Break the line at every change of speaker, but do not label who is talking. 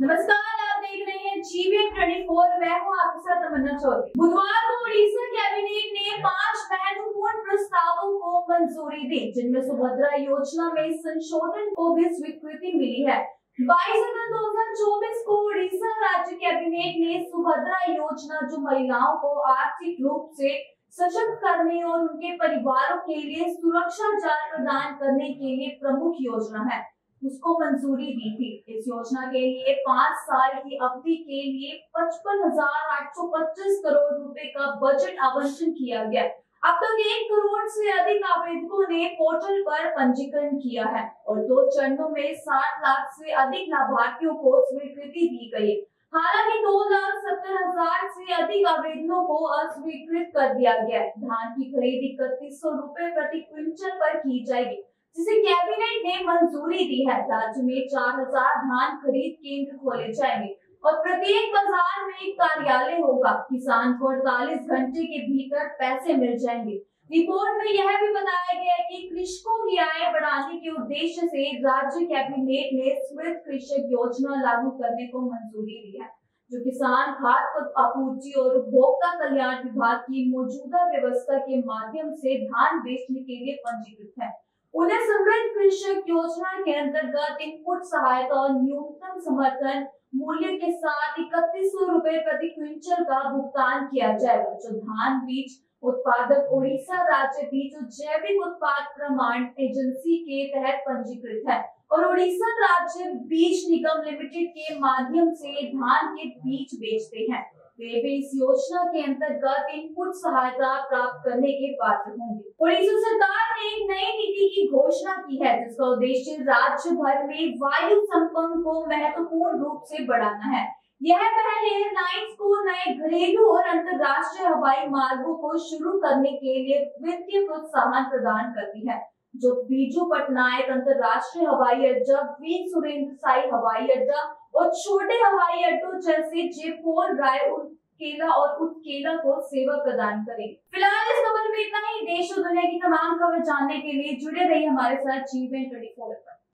नमस्कार, आप देख रहे हैं जीवीएम ट्वेंटी फोर मैं हूँ आपके साथ तमन्ना चौधरी। बुधवार को उड़ीसा कैबिनेट ने पाँच महत्वपूर्ण प्रस्तावों को मंजूरी दी, जिनमें सुभद्रा योजना में संशोधन को भी स्वीकृति मिली है। बाईस अगस्त दो हज़ार चौबीस को उड़ीसा राज्य कैबिनेट ने सुभद्रा योजना जो महिलाओं को आर्थिक रूप से सशक्त करने और उनके परिवारों के लिए सुरक्षा जाल प्रदान करने के लिए प्रमुख योजना है। उसको मंजूरी दी थी। इस योजना के लिए पाँच साल की अवधि के लिए पचपन हज़ार आठ सौ पच्चीस करोड़ रुपए का बजट आवंटन किया गया। अब तक तो एक करोड़ से अधिक आवेदकों ने पोर्टल पर पंजीकरण किया है और दो चरणों में सात लाख से अधिक लाभार्थियों को स्वीकृति दी गई हालाँकि दो लाख सत्तर हज़ार से अधिक आवेदनों को अस्वीकृत कर दिया गया धान की खरीद इकतीस सौ रूपए प्रति क्विंटल पर की जाएगी। जिसे कैबिनेट ने मंजूरी दी है, राज्य में चार हज़ार धान खरीद केंद्र खोले जाएँगे और प्रत्येक बाज़ार में एक कार्यालय होगा। किसान को अड़तालीस घंटे के भीतर पैसे मिल जाएँगे। रिपोर्ट में यह भी बताया गया है कि कृषकों की आय बढ़ाने के उद्देश्य से राज्य कैबिनेट ने स्मृत कृषक योजना लागू करने को मंजूरी दी है, जो किसान खाद्य आपूर्ति और उपभोक्ता कल्याण विभाग की मौजूदा व्यवस्था के माध्यम से धान बेचने के लिए पंजीकृत है। उन्हें समृद्ध कृषक योजना के अंतर्गत इनपुट सहायता और न्यूनतम समर्थन मूल्य के साथ इकतीस सौ रूपए प्रति क्विंटल का भुगतान किया जाएगा। जो धान, बीज उत्पादक ओडिशा राज्य बीज और जैविक उत्पाद प्रमाण एजेंसी के तहत पंजीकृत है और ओडिशा राज्य बीज निगम लिमिटेड के माध्यम से धान के बीज बेचते हैं। वे भी इस योजना के अंतर्गत इनपुट सहायता प्राप्त करने के पात्र होंगे। उड़ीसा सरकार ने एक नई नीति की घोषणा की है, जिसका उद्देश्य राज्य भर में वायु संपर्क को महत्वपूर्ण रूप से बढ़ाना है। यह पहल एयरलाइंस को नए घरेलू और अंतर्राष्ट्रीय हवाई मार्गों को शुरू करने के लिए वित्तीय प्रोत्साहन प्रदान करती है। जो बीजू पटनायक, अंतरराष्ट्रीय हवाई अड्डा, वीर सुरेंद्र साई हवाई अड्डा और छोटे हवाई अड्डों जैसे जयपुर राय केला और उत्केला को सेवा प्रदान करे। फ़िलहाल इस खबर में इतना ही। देश और दुनिया की तमाम खबर जानने के लिए जुड़े रहिए हमारे साथ जीवन ट्वेंटी फोर पर।